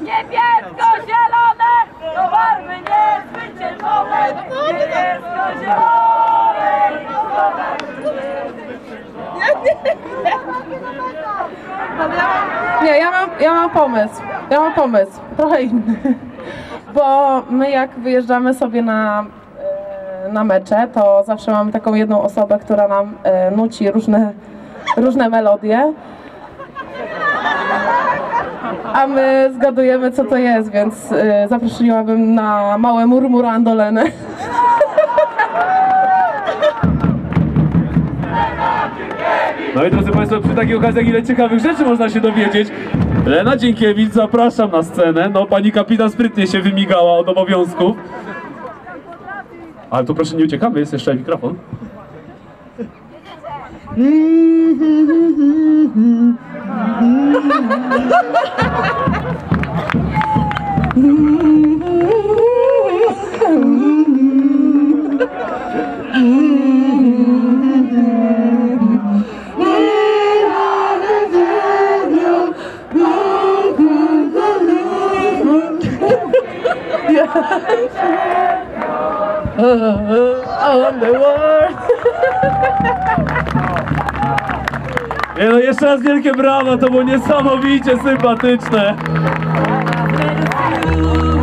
Niebiesko-zielone to barwy niezwyciężone. Niebiesko-zielone to barwy Nie, ja mam, ja mam pomysł. Ja mam pomysł. Trochę inny. Bo my jak wyjeżdżamy sobie na, e, na mecze, to zawsze mamy taką jedną osobę, która nam e, nuci różne, różne melodie. A my zgadujemy co to jest, więc e, zaprosiłabym na małe murmura Andoleny. No i drodzy Państwo, przy takiej okazji, jak ile ciekawych rzeczy można się dowiedzieć. Lena Dziękiewicz, zapraszam na scenę. No, pani kapitan sprytnie się wymigała od obowiązków. Ale to proszę, nie uciekamy, jest jeszcze mikrofon. On. Nie no, jeszcze raz wielkie brawa, to było niesamowicie sympatyczne. Niezwyciężone.